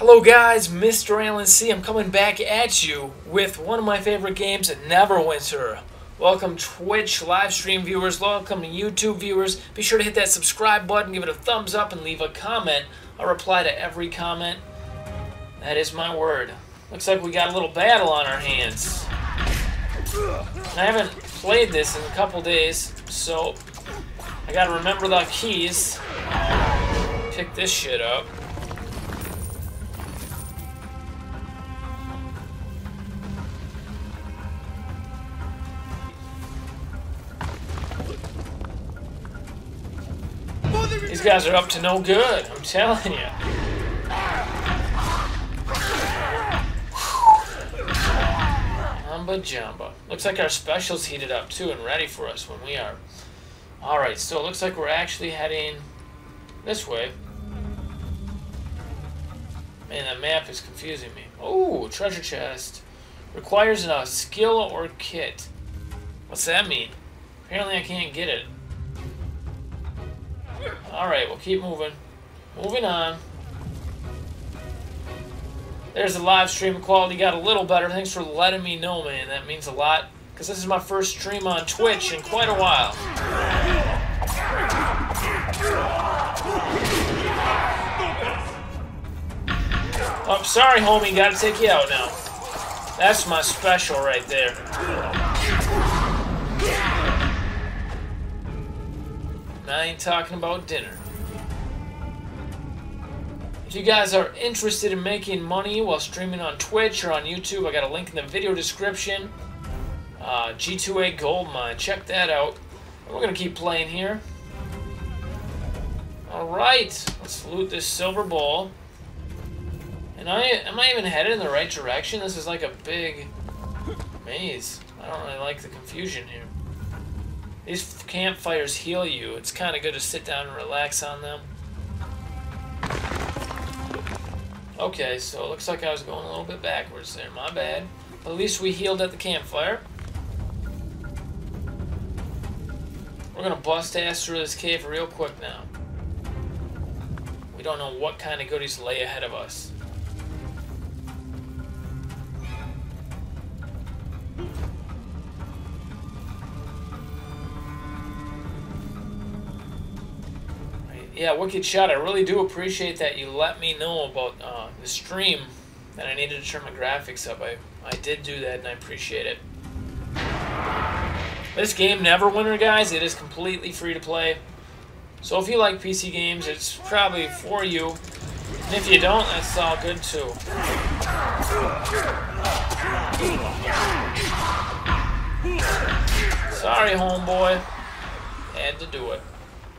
Hello guys, Mr. Alan C. I'm coming back at you with one of my favorite games, Neverwinter. Welcome Twitch live stream viewers, welcome YouTube viewers. Be sure to hit that subscribe button, give it a thumbs up, and leave a comment. I'll reply to every comment. That is my word. Looks like we got a little battle on our hands. I haven't played this in a couple days, so I gotta remember the keys. Pick this shit up. These guys are up to no good, I'm telling you. Jamba Jamba. Looks like our special's heated up too and ready for us when we are. Alright, so it looks like we're actually heading this way. Man, that map is confusing me. Oh, treasure chest. Requires a skill or kit. What's that mean? Apparently I can't get it. Alright, we'll keep moving. Moving on. There's the live stream quality got a little better. Thanks for letting me know, man. That means a lot. Because this is my first stream on Twitch in quite a while. Oh, sorry, homie. Gotta take you out now. That's my special right there. I ain't talking about dinner. If you guys are interested in making money while streaming on Twitch or on YouTube, I got a link in the video description. Uh, G2A Gold Mine, check that out. We're gonna keep playing here. Alright, let's loot this silver bowl. And I am I even headed in the right direction? This is like a big maze. I don't really like the confusion here. These campfires heal you. It's kind of good to sit down and relax on them. Okay, so it looks like I was going a little bit backwards there. My bad. At least we healed at the campfire. We're gonna bust ass through this cave real quick now. We don't know what kind of goodies lay ahead of us. Yeah, Wicked Shot, I really do appreciate that you let me know about uh, the stream that I needed to turn my graphics up. I, I did do that and I appreciate it. This game, Neverwinter, guys, it is completely free to play. So if you like PC games, it's probably for you. And if you don't, that's all good too. Sorry, homeboy. Had to do it.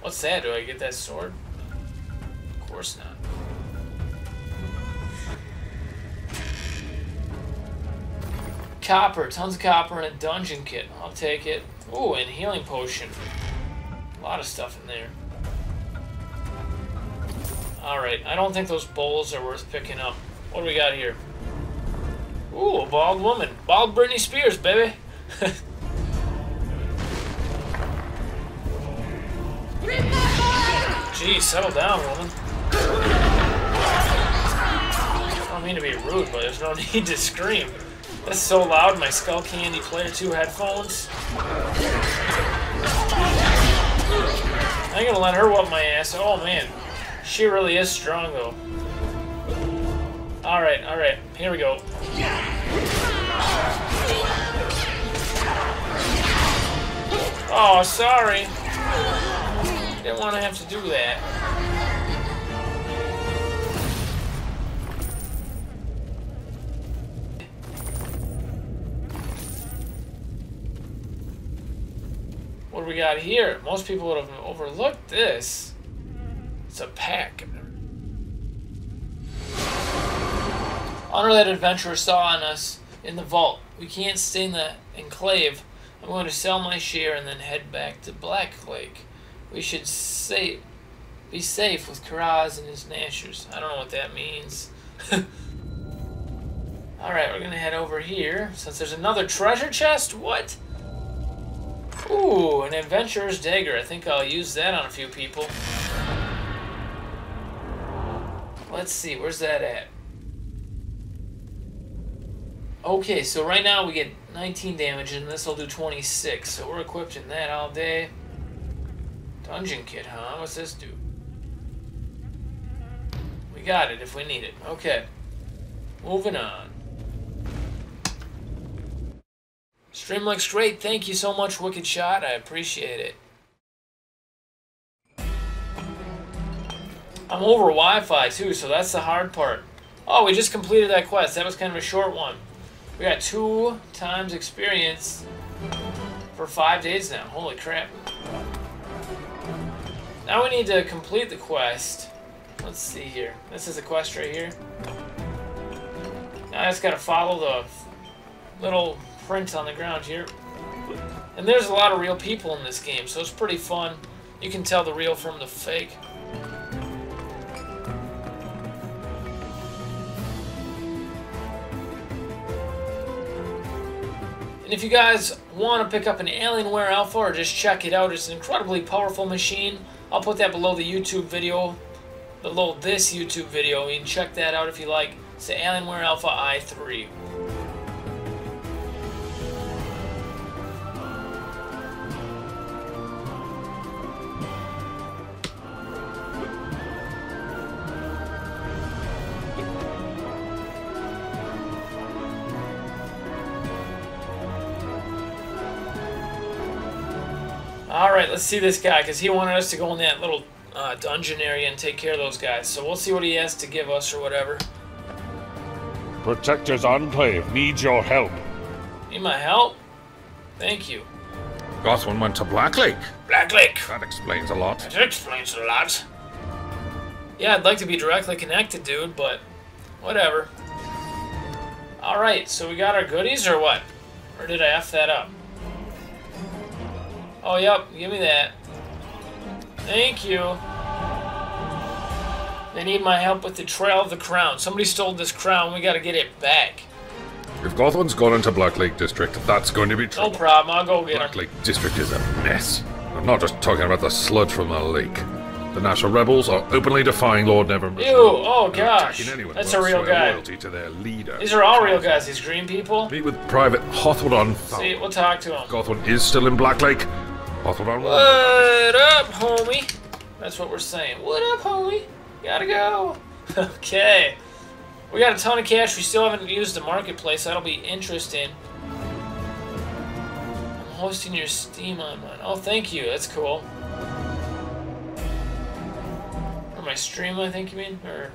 What's that? Do I get that sword? Of course not. Copper. Tons of copper and a dungeon kit. I'll take it. Ooh, and healing potion. A lot of stuff in there. Alright, I don't think those bowls are worth picking up. What do we got here? Ooh, a bald woman. Bald Britney Spears, baby. Geez, settle down, woman. I don't mean to be rude, but there's no need to scream. That's so loud, my Skullcandy Player 2 headphones. I'm gonna let her whoop my ass. Oh, man. She really is strong, though. Alright, alright. Here we go. Oh, sorry. Didn't want to have to do that. What do we got here? Most people would have overlooked this. It's a pack. Honor that adventurer saw on us in the vault. We can't stay in the enclave. I'm going to sell my share and then head back to Black Lake. We should say, be safe with Karaz and his Nashers. I don't know what that means. Alright, we're gonna head over here. Since there's another treasure chest? What? Ooh, an adventurer's dagger. I think I'll use that on a few people. Let's see, where's that at? Okay, so right now we get 19 damage, and this will do 26. So we're equipped in that all day. Dungeon kit, huh? What's this do? We got it if we need it. Okay. Moving on. Stream looks great. Thank you so much, Wicked Shot. I appreciate it. I'm over Wi-Fi too, so that's the hard part. Oh, we just completed that quest. That was kind of a short one. We got two times experience for five days now. Holy crap. Now we need to complete the quest. Let's see here. This is a quest right here. Now I just gotta follow the little print on the ground here. And there's a lot of real people in this game, so it's pretty fun. You can tell the real from the fake. And if you guys want to pick up an Alienware Alpha or just check it out, it's an incredibly powerful machine. I'll put that below the YouTube video, below this YouTube video. You can check that out if you like. It's the Alienware Alpha i3. Let's see this guy, because he wanted us to go in that little uh, dungeon area and take care of those guys. So we'll see what he has to give us or whatever. Protectors Enclave needs your help. Need my help? Thank you. Gothwin went to Black Lake. Black Lake! That explains a lot. That explains a lot. Yeah, I'd like to be directly connected, dude, but whatever. Alright, so we got our goodies or what? Or did I F that up? Oh, yep, give me that. Thank you. They need my help with the Trail of the Crown. Somebody stole this crown, we gotta get it back. If Gothwin's gone into Black Lake District, that's going to be trouble. No problem, I'll go get him. Blacklake District is a mess. I'm not just talking about the sludge from the lake. The Nasher Rebels are openly defying Lord Neverember. Ew, oh gosh. That's a real guy. Loyalty to their leader. These are all real guys, these green people. Meet with Private Hawthorne. See, we'll talk to him. Gothwin is still in Blacklake. Hawthorne. What up, homie? That's what we're saying. What up, homie? Gotta go. okay. We got a ton of cash. We still haven't used the marketplace. That'll be interesting. I'm hosting your Steam on mine. Oh, thank you. That's cool. Or my stream, I think you mean? Or.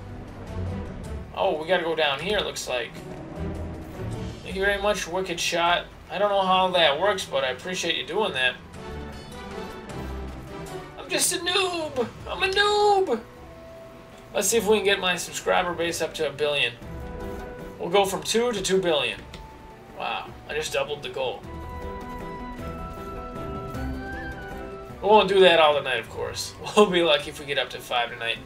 Oh, we gotta go down here, it looks like. Thank you very much, Wicked Shot. I don't know how that works, but I appreciate you doing that. I'm just a noob. I'm a noob. Let's see if we can get my subscriber base up to a billion. We'll go from two to two billion. Wow, I just doubled the goal. We won't do that all tonight, of course. We'll be lucky if we get up to five tonight.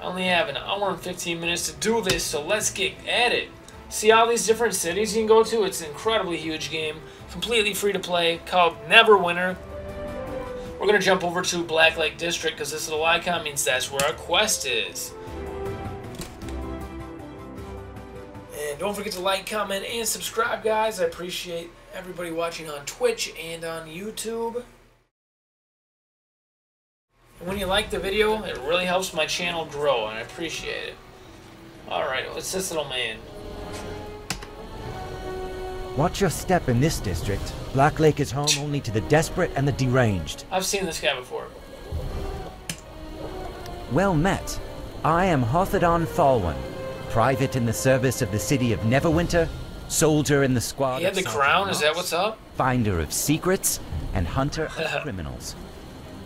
I only have an hour and 15 minutes to do this, so let's get at it. See all these different cities you can go to? It's an incredibly huge game, completely free to play, called Neverwinter. We're going to jump over to Black Lake District because this little icon means that's where our quest is. And don't forget to like, comment, and subscribe, guys. I appreciate everybody watching on Twitch and on YouTube. And when you like the video, it really helps my channel grow, and I appreciate it. Alright, what's this little man? Watch your step in this district. Black Lake is home only to the desperate and the deranged. I've seen this guy before. Well met. I am Hothodon Thalwan, private in the service of the city of Neverwinter, soldier in the squad He had of the crown? Is that what's up? Finder of secrets and hunter of criminals.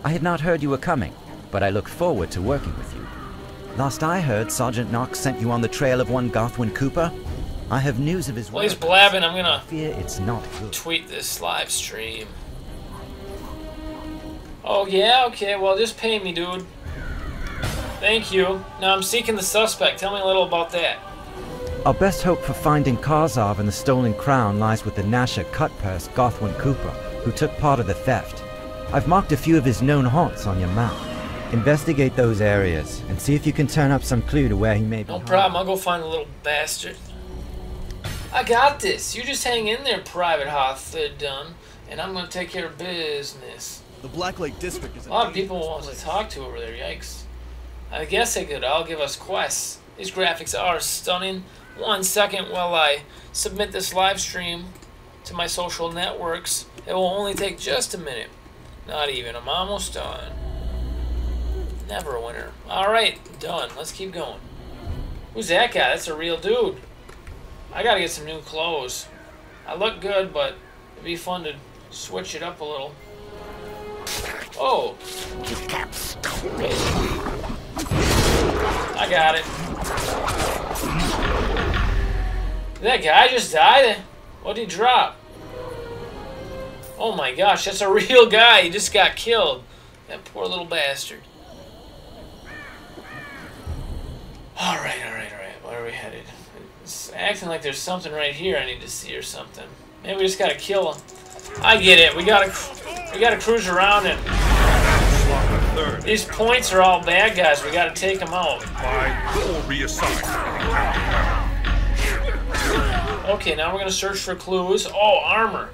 I had not heard you were coming, but I look forward to working with you. Last I heard, Sergeant Knox sent you on the trail of one Gothwin Cooper. I have news of his Well, he's blabbing. I'm gonna Fear it's not good. tweet this live stream. Oh, yeah? Okay, well, just pay me, dude. Thank you. Now I'm seeking the suspect. Tell me a little about that. Our best hope for finding Karzov and the stolen crown lies with the Nasher Cutpurse Gothwin Cooper, who took part of the theft. I've marked a few of his known haunts on your map. Investigate those areas and see if you can turn up some clue to where he may be. No problem. I'll go find the little bastard. I got this. You just hang in there, Private Hoth uh, Dunn, and I'm gonna take care of business. The Black Lake District is a lot of people want to talk to over there. Yikes. I guess they could all give us quests. These graphics are stunning. One second while I submit this live stream to my social networks. It will only take just a minute. Not even. I'm almost done. Never a winner. Alright, done. Let's keep going. Who's that guy? That's a real dude. I gotta get some new clothes. I look good, but it'd be fun to switch it up a little. Oh! I got it. Did that guy just die? What did he drop? Oh my gosh, that's a real guy. He just got killed. That poor little bastard. Alright, alright, alright. Where are we headed? Acting like there's something right here I need to see or something. Maybe we just gotta kill him. I get it. We gotta we gotta cruise around and these points are all bad guys. We gotta take them out. Okay, now we're gonna search for clues. Oh, armor.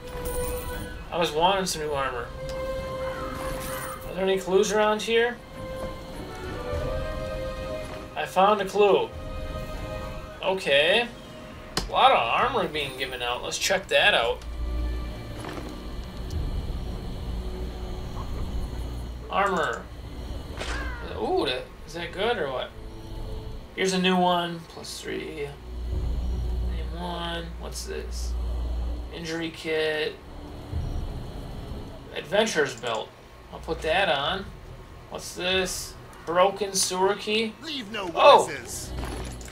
I was wanting some new armor. Are there any clues around here? I found a clue. Okay. A lot of armor being given out. Let's check that out. Armor. Ooh, that, is that good or what? Here's a new one. Plus three. Name one. What's this? Injury kit. Adventurer's belt. I'll put that on. What's this? Broken sewer key? Leave no oh!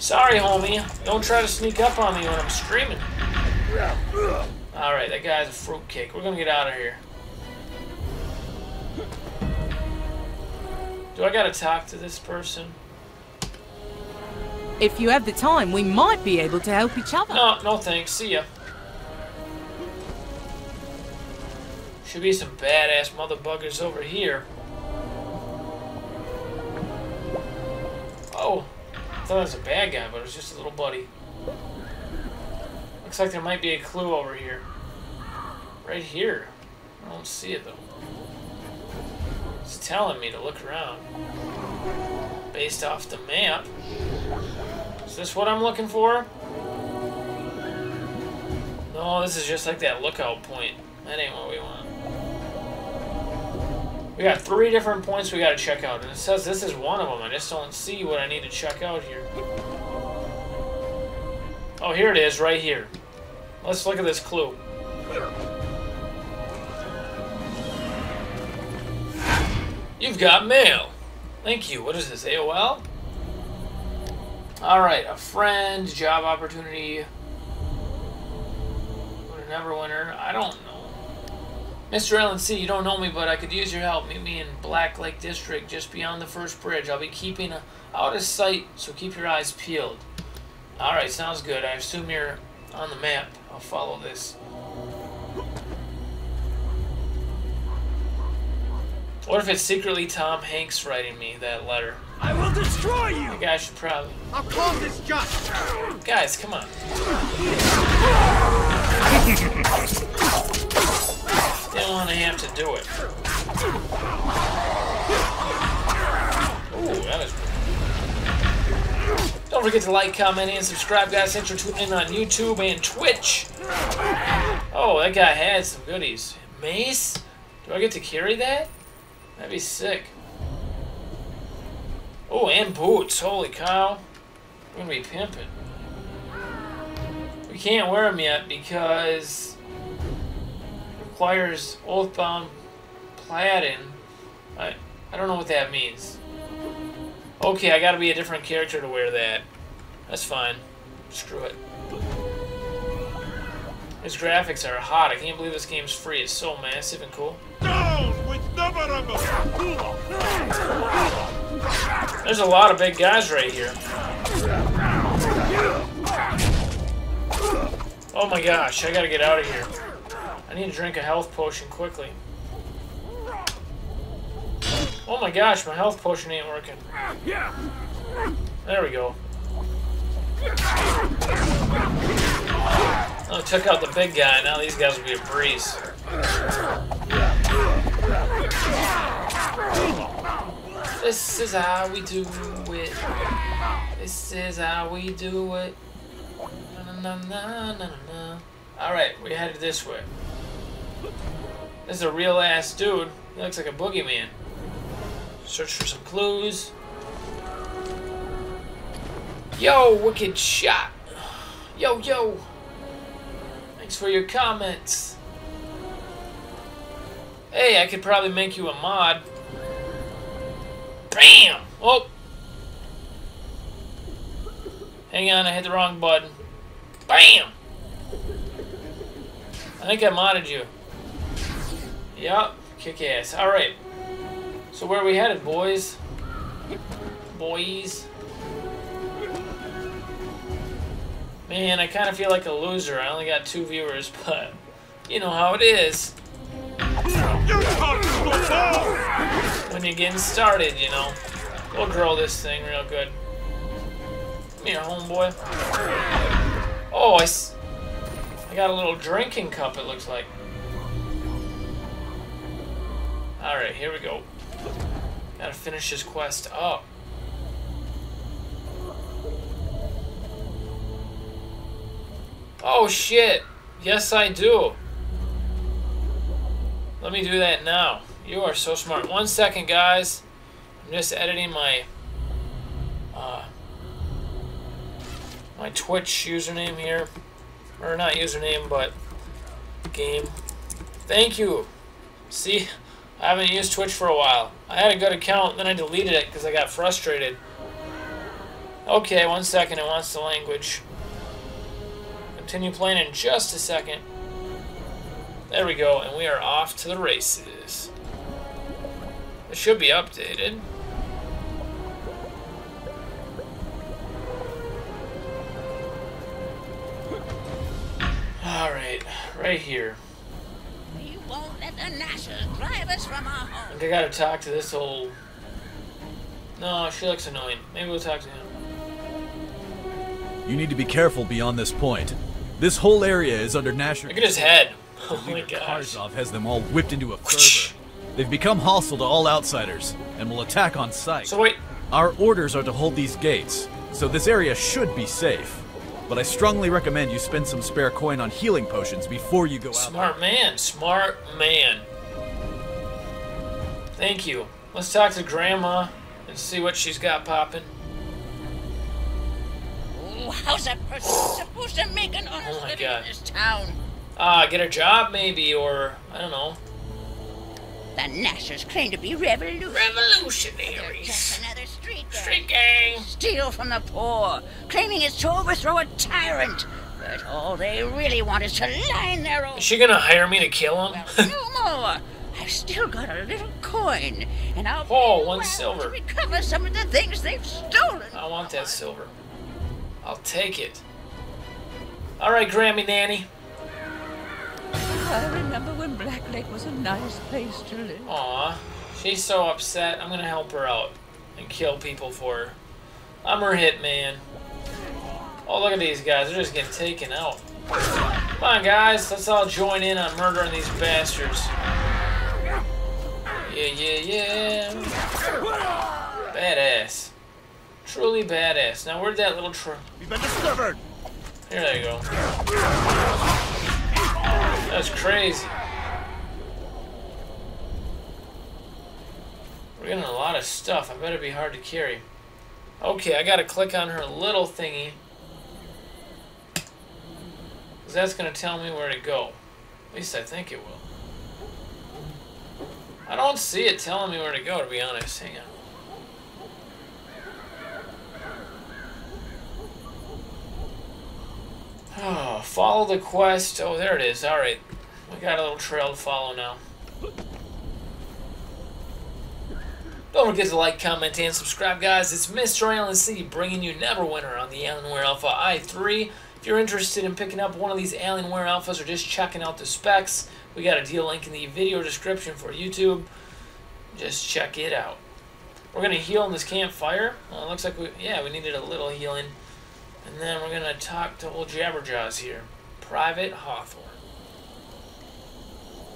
Sorry, homie. Don't try to sneak up on me when I'm screaming. Alright, that guy's a fruitcake. We're gonna get out of here. Do I gotta talk to this person? If you have the time, we might be able to help each other. No, no thanks. See ya. Should be some badass mother buggers over here. Oh, I thought it was a bad guy, but it was just a little buddy. Looks like there might be a clue over here. Right here. I don't see it though. It's telling me to look around. Based off the map. Is this what I'm looking for? No, this is just like that lookout point. That ain't what we want. We got three different points we gotta check out, and it says this is one of them. I just don't see what I need to check out here. Oh, here it is, right here. Let's look at this clue. You've got mail. Thank you. What is this, AOL? Alright, a friend, job opportunity. Neverwinter. I don't know. Mr. Alan C, you don't know me, but I could use your help. Meet me in Black Lake District, just beyond the first bridge. I'll be keeping out of sight, so keep your eyes peeled. Alright, sounds good. I assume you're on the map. I'll follow this. What if it's secretly Tom Hanks writing me that letter? I will destroy you! The guy should probably... I'll call this just! Guys, come on. Didn't want to have to do it. Ooh, that was Don't forget to like, comment, and subscribe, guys. Thanks for tuning in on YouTube and Twitch. Oh, that guy had some goodies. Mace? Do I get to carry that? That'd be sick. Oh, and boots. Holy cow. We're gonna be pimping. We can't wear them yet because requires Oathbound Platinum. I, I don't know what that means. Okay, I gotta be a different character to wear that. That's fine. Screw it. His graphics are hot. I can't believe this game's free. It's so massive and cool. There's a lot of big guys right here. Oh my gosh, I gotta get out of here. I need to drink a health potion quickly. Oh my gosh, my health potion ain't working. There we go. Oh, took out the big guy. Now these guys will be a breeze. This is how we do it. This is how we do it. Na, na, na, na. Alright, we headed this way. This is a real ass dude. He looks like a boogeyman. Search for some clues. Yo, wicked shot. Yo, yo. Thanks for your comments. Hey, I could probably make you a mod. Bam! Oh! Hang on, I hit the wrong button. Bam! I think I modded you. Yup, kick ass. Alright. So where are we headed, boys? Boys. Man, I kind of feel like a loser. I only got two viewers, but you know how it is. When you're getting started, you know. We'll grow this thing real good. Come here, homeboy. Oh, I, I got a little drinking cup, it looks like. Alright, here we go. Gotta finish this quest up. Oh shit! Yes, I do. Let me do that now. You are so smart. One second, guys. I'm just editing my uh, my Twitch username here, or not username, but game. Thank you. See, I haven't used Twitch for a while. I had a good account, then I deleted it because I got frustrated. Okay, one second. It wants the language. Continue playing in just a second. There we go, and we are off to the races. It should be updated. Alright, right here. We won't the Nashers drive us from our I home. think I gotta talk to this old... No, she looks annoying. Maybe we'll talk to him. You need to be careful beyond this point. This whole area is under Nasher. Look at his head. Oh my Leader gosh. Karzov has them all whipped into a fervor. They've become hostile to all outsiders and will attack on sight. So wait, Our orders are to hold these gates, so this area should be safe. But I strongly recommend you spend some spare coin on healing potions before you go out. smart man, smart man. Thank you. Let's talk to Grandma and see what she's got popping. Oh, how's a person supposed to make an honest Oh my living God. in this town? Ah, get a job maybe, or I don't know. The Nashers claim to be revolutionaries. Revolutionaries. just another street gang. Street gang. Steal from the poor, claiming it's to overthrow a tyrant. But all they really want is to line their own. Is she gonna hire me to kill him? Well, no more. I've still got a little coin, and I'll Oh, one silver. to recover some of the things they've stolen. I want that silver. I'll take it. All right, Grammy Nanny. I remember when Black Lake was a nice place to live. Aw, she's so upset. I'm gonna help her out and kill people for her. I'm her hitman. Oh, look at these guys. They're just getting taken out. Come on, guys. Let's all join in on murdering these bastards. Yeah, yeah, yeah. Badass. Truly badass. Now, where'd that little tr... We've been discovered! Here they go. That's crazy. We're getting a lot of stuff. I better be hard to carry. Okay, I gotta click on her little thingy. Because that's gonna tell me where to go. At least I think it will. I don't see it telling me where to go, to be honest. Hang on. Oh, follow the quest. Oh, there it is. All right. We got a little trail to follow now. Don't forget to like, comment, and subscribe, guys. It's Mr. Alan C bringing you Neverwinter on the Alienware Alpha i3. If you're interested in picking up one of these Alienware Alphas or just checking out the specs, we got a deal link in the video description for YouTube. Just check it out. We're going to heal in this campfire. Well, it looks like we, yeah, we needed a little healing. And then we're gonna talk to old Jabberjaws here. Private Hawthorne.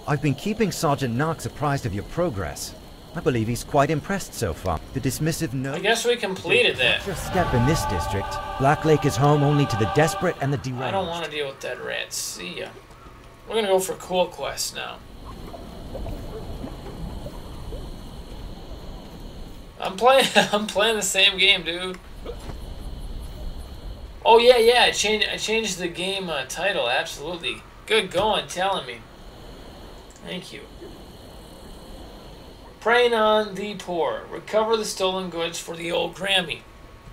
I've been keeping Sergeant Knox apprised of your progress. I believe he's quite impressed so far. The dismissive note. I guess we completed that. Your step in this district. Black Lake is home only to the desperate and the deranged. I don't want to deal with dead rats. See ya. We're gonna go for cool quests now. I'm playing. I'm playing the same game, dude. Oh yeah, yeah. I changed. I changed the game uh, title. Absolutely. Good going, telling me. Thank you. Preying on the poor. Recover the stolen goods for the old Grammy.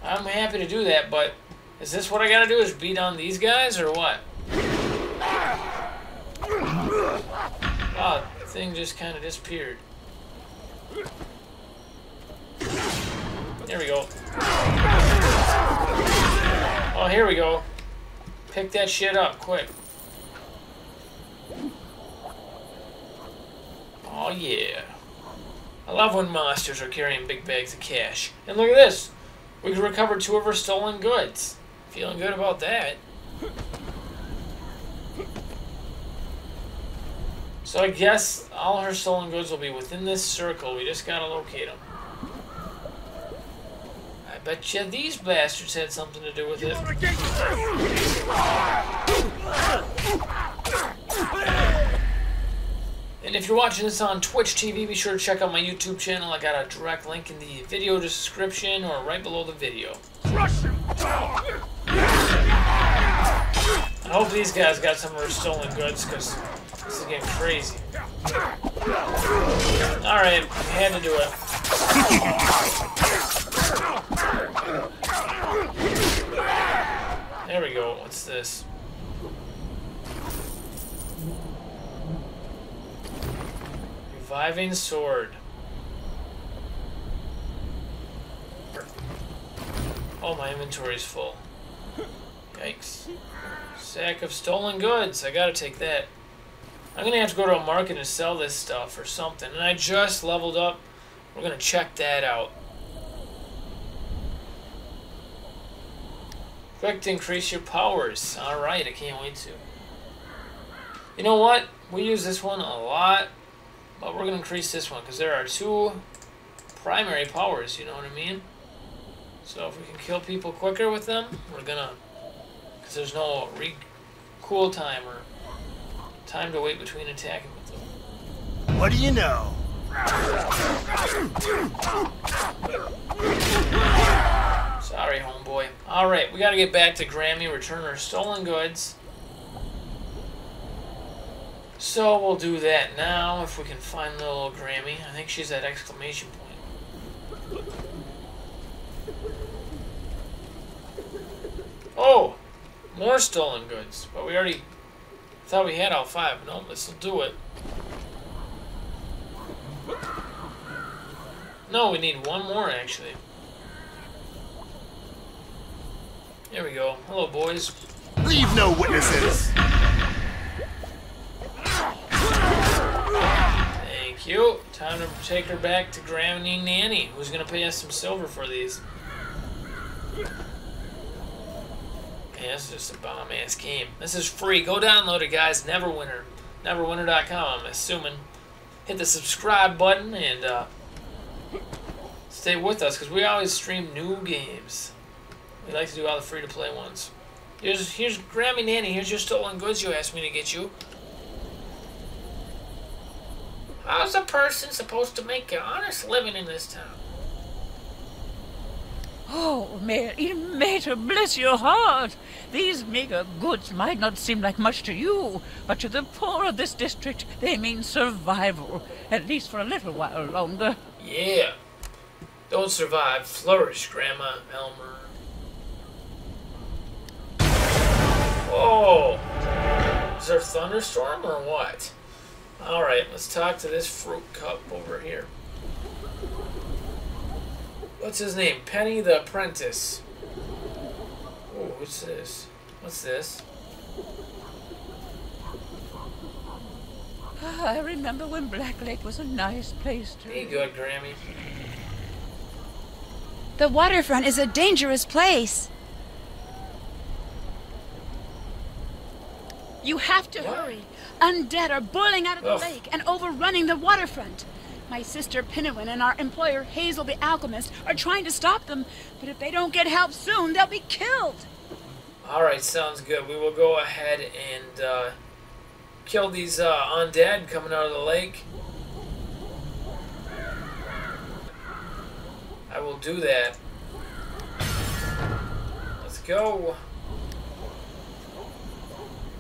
I'm happy to do that, but is this what I gotta do? Is beat on these guys or what? Oh, the thing just kind of disappeared. There we go. Oh, here we go. Pick that shit up, quick. Oh, yeah. I love when monsters are carrying big bags of cash. And look at this. We recovered two of her stolen goods. Feeling good about that. So I guess all her stolen goods will be within this circle. We just gotta locate them. Bet you these bastards had something to do with it. And if you're watching this on Twitch TV, be sure to check out my YouTube channel. I got a direct link in the video description or right below the video. I hope these guys got some of their stolen goods, because this is getting crazy. Alright, had to do it. There we go. What's this? Reviving sword. Oh, my inventory's full. Yikes. Sack of stolen goods. I gotta take that. I'm gonna have to go to a market and sell this stuff or something. And I just leveled up. We're gonna check that out. Quick to increase your powers. Alright, I can't wait to. You know what? We use this one a lot. But we're gonna increase this one because there are two primary powers, you know what I mean? So if we can kill people quicker with them, we're gonna. Because there's no re cool time or time to wait between attacking with them. What do you know? Sorry, homeboy. Alright, we gotta get back to Grammy, return our stolen goods. So we'll do that now if we can find little Grammy. I think she's at exclamation point. Oh! More stolen goods. But we already thought we had all five. No, this will do it. No, we need one more actually. There we go. Hello, boys. Leave no witnesses. Thank you. Time to take her back to Granny Nanny, who's gonna pay us some silver for these. Yeah, this is just a bomb ass game. This is free. Go download it, guys. Neverwinter. Neverwinter.com, I'm assuming. Hit the subscribe button and uh, stay with us because we always stream new games. We like to do all the free to play ones. Here's here's Grammy Nanny. Here's your stolen goods you asked me to get you. How's a person supposed to make an honest living in this town? Oh, Mary, Mater, bless your heart. These meager goods might not seem like much to you, but to the poor of this district, they mean survival, at least for a little while longer. Yeah. Don't survive, flourish, Grandma Elmer. Whoa! Is there a thunderstorm or what? Alright, let's talk to this fruit cup over here. What's his name? Penny the Apprentice. Oh, what's this? What's this? Ah, I remember when Black Lake was a nice place to Be good, Grammy. The waterfront is a dangerous place. You have to hurry. Undead are boiling out of the lake and overrunning the waterfront. My sister Pinwin and our employer Hazel the Alchemist are trying to stop them, but if they don't get help soon, they'll be killed. Alright, sounds good. We will go ahead and uh, kill these uh, undead coming out of the lake. I will do that. Let's go.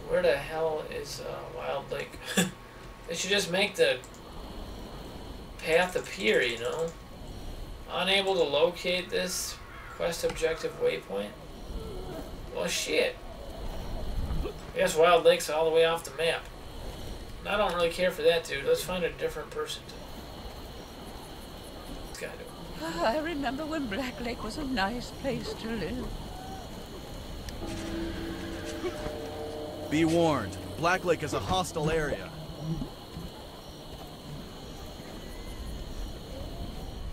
Where the hell is uh, Wild Lake? they should just make the path appear, you know? Unable to locate this quest objective waypoint? Well, shit. I guess Wild Lake's all the way off the map. And I don't really care for that, dude. Let's find a different person to. This guy do. Ah, I remember when Black Lake was a nice place to live. Be warned, Black Lake is a hostile area.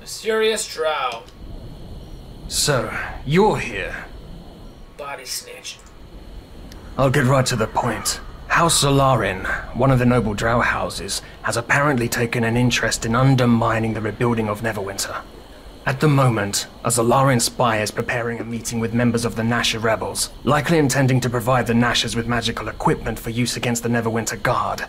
Mysterious Drow. So, you're here. Body snatching. I'll get right to the point. House Xorlarrin, one of the noble drow houses, has apparently taken an interest in undermining the rebuilding of Neverwinter. At the moment, a Xorlarrin spy is preparing a meeting with members of the Nasher rebels, likely intending to provide the Nashers with magical equipment for use against the Neverwinter Guard.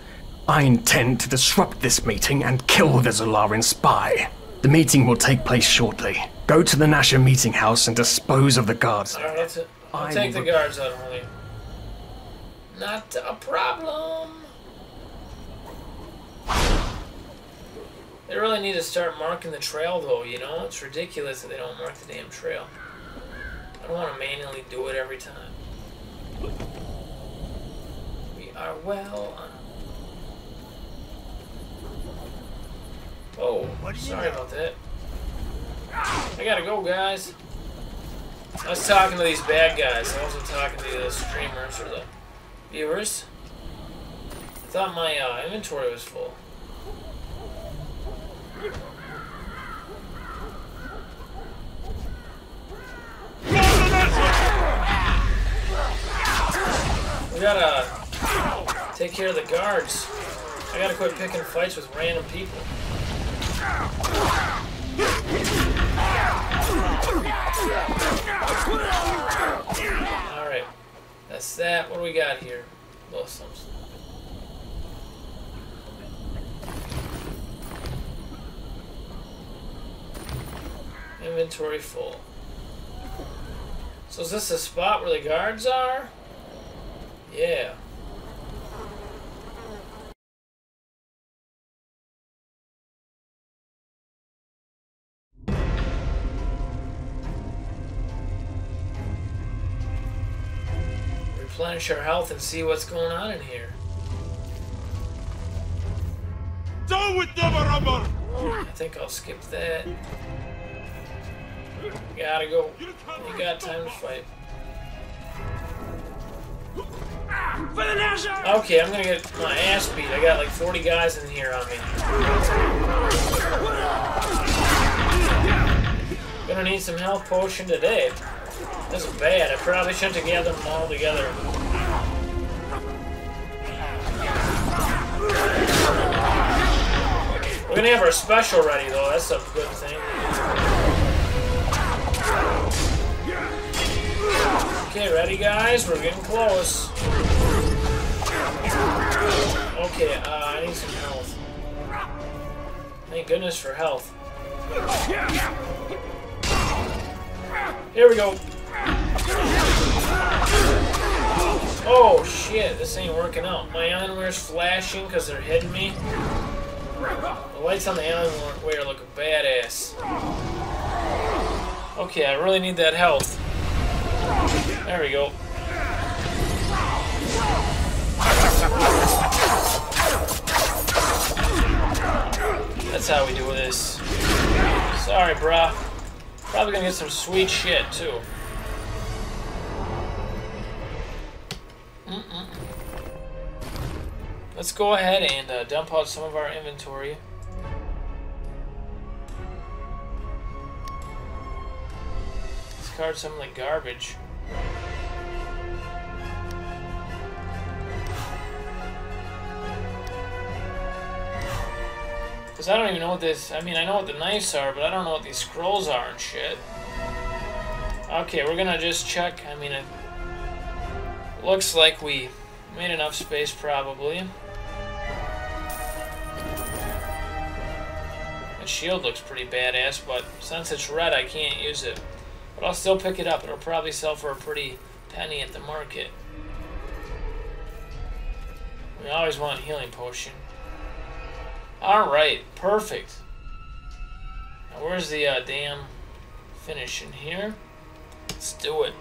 I intend to disrupt this meeting and kill the Xorlarrin spy. The meeting will take place shortly. Go to the Nasher meeting house and dispose of the guards. Alright, let's, uh, I'll I take the guards out, honey. Not a problem. They really need to start marking the trail, though, you know? It's ridiculous that they don't mark the damn trail. I don't want to manually do it every time. We are well on. Oh, what sorry about that. I gotta go, guys. I was talking to these bad guys. I wasn't talking to the streamers or the viewers. I thought my uh, inventory was full. We gotta take care of the guards. I gotta quit picking fights with random people. Alright. That's that. What do we got here? Muslims. Inventory full. So is this the spot where the guards are? Yeah. Replenish our health and see what's going on in here. Down with Neverember! I think I'll skip that. Gotta go. You got time to fight. Okay, I'm gonna get my ass beat. I got like 40 guys in here on me. Gonna need some health potion today. This is bad. I probably shouldn't have gathered them all together. We're gonna have our special ready though. That's a good thing. Okay, ready guys? We're getting close. Okay, uh, I need some health. Thank goodness for health. Here we go. Oh shit, this ain't working out. My eyewear's flashing because they're hitting me. The lights on the eyewear look badass. Okay, I really need that health. There we go. That's how we do this. Sorry, brah. Probably gonna get some sweet shit, too. Let's go ahead and uh, dump out some of our inventory. Discard some of the garbage. Because I don't even know what this... I mean, I know what the knives are, but I don't know what these scrolls are and shit. Okay, we're gonna just check. I mean, it looks like we made enough space, probably. Shield looks pretty badass, but since it's red, I can't use it. But I'll still pick it up. It'll probably sell for a pretty penny at the market. We always want healing potion. Alright, perfect. Now where's the uh, damn finish in here? Let's do it.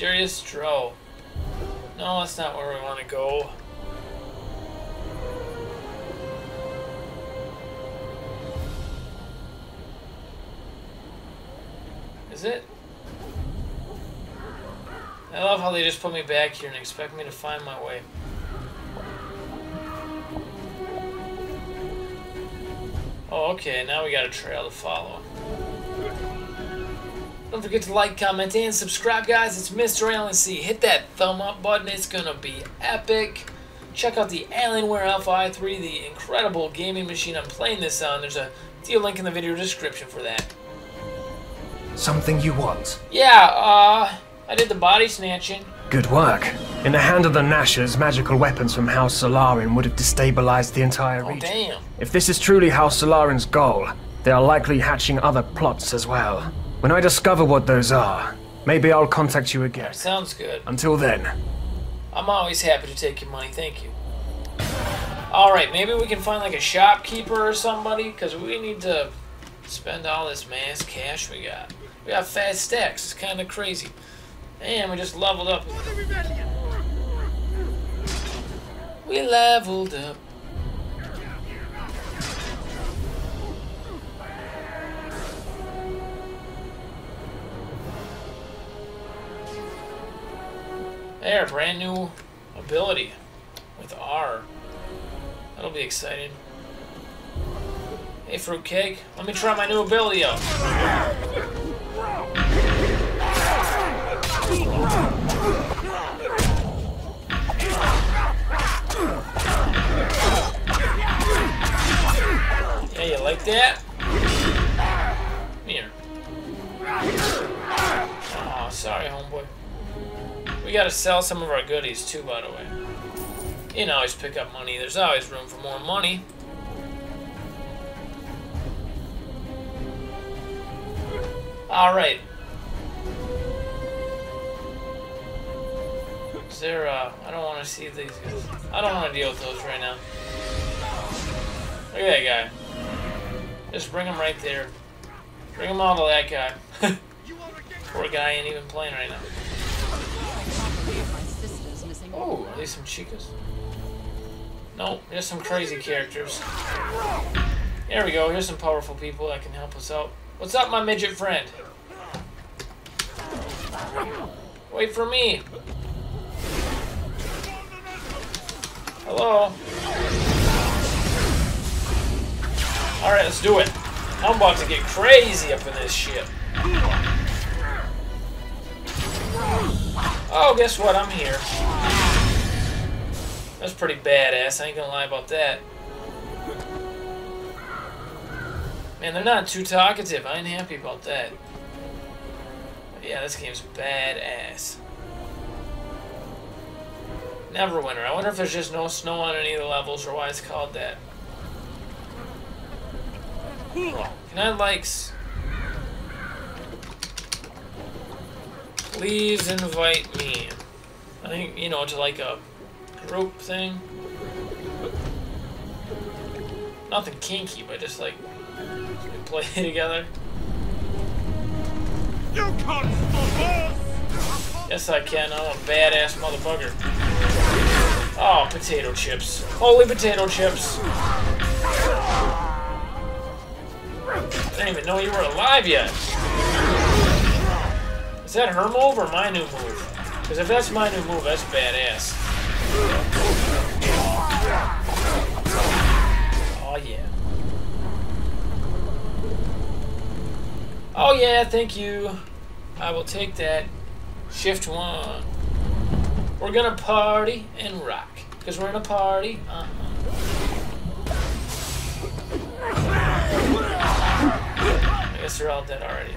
Mysterious Drow. No, that's not where we want to go. Is it? I love how they just put me back here and expect me to find my way. Oh, okay, now we got a trail to follow. Don't forget to like, comment, and subscribe, guys. It's Mr. Alan C. Hit that thumb up button. It's going to be epic. Check out the Alienware Alpha i3, the incredible gaming machine I'm playing this on. There's a deal link in the video description for that. Something you want? Yeah, uh, I did the body snatching. Good work. In the hand of the Nashers, magical weapons from House Xorlarrin would have destabilized the entire Oh, region. damn. If this is truly House Xorlarrin's goal, they are likely hatching other plots as well. When I discover what those are, maybe I'll contact you again. Sounds good. Until then, I'm always happy to take your money. Thank you. Alright, maybe we can find like a shopkeeper or somebody, because we need to spend all this mass cash we got. We got fat stacks. It's kind of crazy. And we just leveled up. We leveled up. There, brand new ability with R. That'll be exciting. Hey, Fruitcake, let me try my new ability out. Yeah, you like that? Here. Oh, sorry, homeboy. We gotta sell some of our goodies too, by the way. You can always pick up money. There's always room for more money. Alright. Is there, uh, I don't want to see these guys. I don't want to deal with those right now. Look at that guy. Just bring him right there. Bring him all to that guy. Poor guy ain't even playing right now. Oh, are these some chicas? Nope, just some crazy characters. There we go, here's some powerful people that can help us out. What's up, my midget friend? Wait for me. Hello? Alright, let's do it. I'm about to get crazy up in this shit. Oh, guess what? I'm here. That's pretty badass. I ain't gonna lie about that. Man, they're not too talkative. I ain't happy about that. But yeah, this game's badass. Neverwinter. I wonder if there's just no snow on any of the levels or why it's called that. Can I likes? Please invite me. I think, you know, to like a group thing. Nothing kinky, but just like play together. You can't stop us! Yes, I can. I'm a badass motherfucker. Oh, potato chips. Holy potato chips. I didn't even know you were alive yet. Is that her move or my new move? Because if that's my new move, that's badass. Oh yeah. Oh yeah, thank you. I will take that. Shift one. We're gonna party and rock. Because we're in a party. Uh -huh. I guess they're all dead already.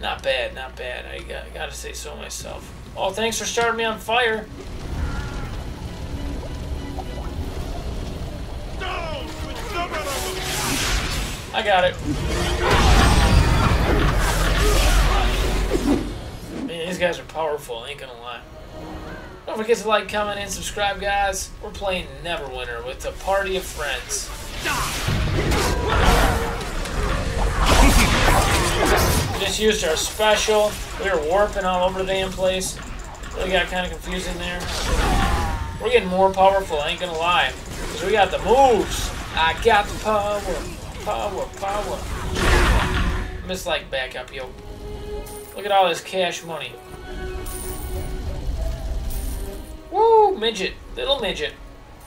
Not bad, not bad. I got, gotta say so myself. Oh, thanks for starting me on fire. I got it. Man, these guys are powerful, ain't gonna lie. Don't forget to like, comment, and subscribe, guys. We're playing Neverwinter with a party of friends. Just used our special. We were warping all over the damn place. Really got kind of confusing there. We're getting more powerful, ain't gonna lie. Because we got the moves. I got the power. Power, power. Miss like backup, yo. Look at all this cash money. Woo, midget. Little midget.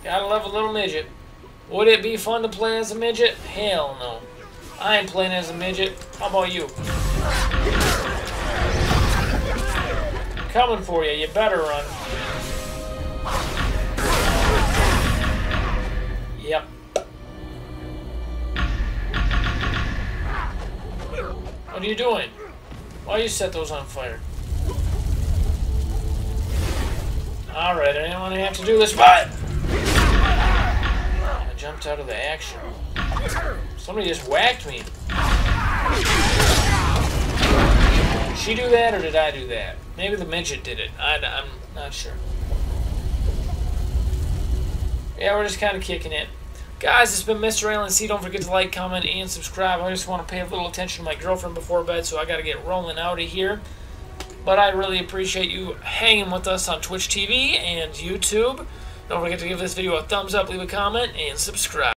Gotta love a little midget. Would it be fun to play as a midget? Hell no. I ain't playing as a midget. How about you? Coming for you. You better run. What are you doing? Why you set those on fire? Alright, I didn't want to have to do this, but... I jumped out of the action. Somebody just whacked me. Did she do that, or did I do that? Maybe the midget did it. I, I'm not sure. Yeah, we're just kind of kicking it. Guys, it's been Mr. Alan C. Don't forget to like, comment, and subscribe. I just want to pay a little attention to my girlfriend before bed, so I got to get rolling out of here. But I really appreciate you hanging with us on Twitch TV and YouTube. Don't forget to give this video a thumbs up, leave a comment, and subscribe.